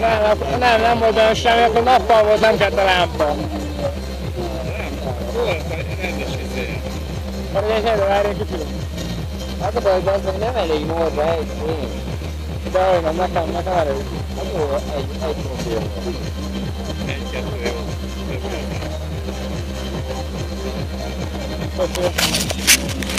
Nem, nem, nem volt olyan semmi, akkor nappal volt, nem kellett a lámpa. Nem, volt egy rendes izé. Akkor egy helyre várj egy kicsit. Hát a baj, de az még nem elég morra egy fény. De hogy nem, nekem, nekem elég. Hát jó, egy, egy profil. Egy-kettő jó. Köszönöm.